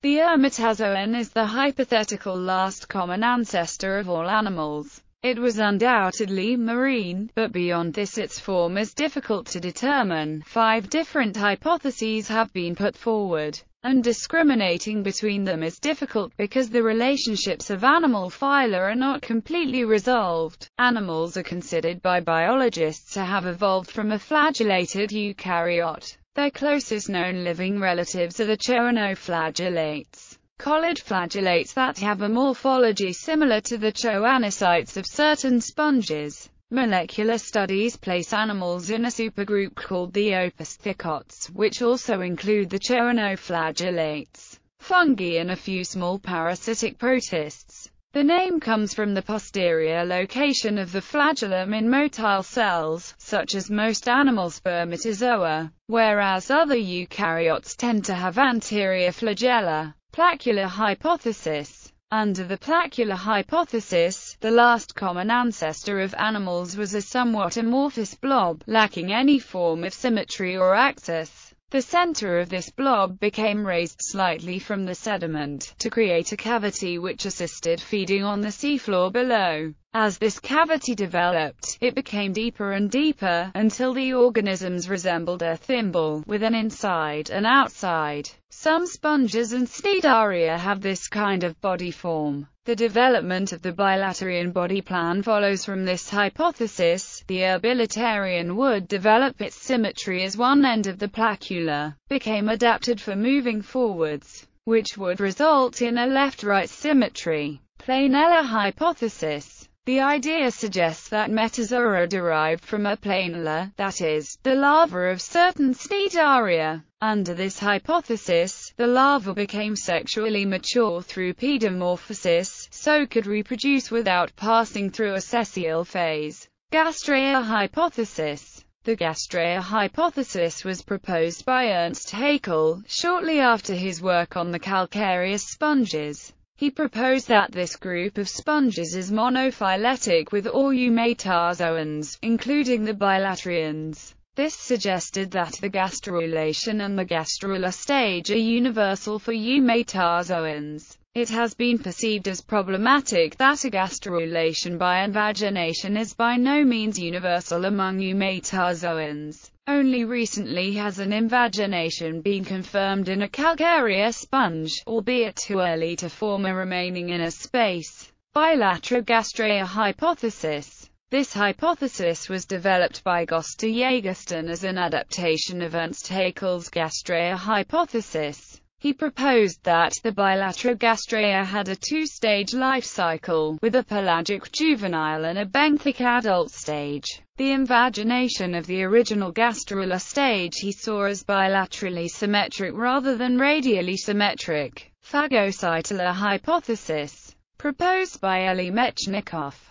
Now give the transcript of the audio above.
The Urmetazoan is the hypothetical last common ancestor of all animals. It was undoubtedly marine, but beyond this its form is difficult to determine. Five different hypotheses have been put forward, and discriminating between them is difficult because the relationships of animal phyla are not completely resolved. Animals are considered by biologists to have evolved from a flagellated eukaryote. Their closest known living relatives are the choanoflagellates, collared flagellates that have a morphology similar to the choanocytes of certain sponges. Molecular studies place animals in a supergroup called the opisthokonts, which also include the choanoflagellates, fungi and a few small parasitic protists. The name comes from the posterior location of the flagellum in motile cells, such as most animal spermatozoa, whereas other eukaryotes tend to have anterior flagella. Placula hypothesis Under the placula hypothesis, the last common ancestor of animals was a somewhat amorphous blob, lacking any form of symmetry or axis. The center of this blob became raised slightly from the sediment, to create a cavity which assisted feeding on the seafloor below. As this cavity developed, it became deeper and deeper, until the organisms resembled a thimble, with an inside and outside. Some sponges and cnidaria have this kind of body form. The development of the bilaterian body plan follows from this hypothesis. The urbilaterian would develop its symmetry as one end of the placula became adapted for moving forwards, which would result in a left-right symmetry. Planula hypothesis the idea suggests that metazoa derived from a planula, that is, the larva of certain cnidaria. Under this hypothesis, the larva became sexually mature through pedomorphosis, so could reproduce without passing through a sessile phase. Gastraea hypothesis the Gastraea hypothesis was proposed by Ernst Haeckel, shortly after his work on the calcareous sponges. He proposed that this group of sponges is monophyletic with all eumetazoans, including the bilaterians. This suggested that the gastrulation and the gastrula stage are universal for eumetazoans. It has been perceived as problematic that a gastrulation by invagination is by no means universal among eumetazoans. Only recently has an invagination been confirmed in a calcareous sponge, albeit too early to form a remaining inner space. Bilaterogastraea hypothesis This hypothesis was developed by Gösta Jägersten as an adaptation of Ernst Haeckel's gastraea hypothesis. He proposed that the Bilaterogastraea had a two-stage life cycle, with a pelagic juvenile and a benthic adult stage. The invagination of the original gastrula stage he saw as bilaterally symmetric rather than radially symmetric. Phagocytella hypothesis, proposed by Elie Metchnikoff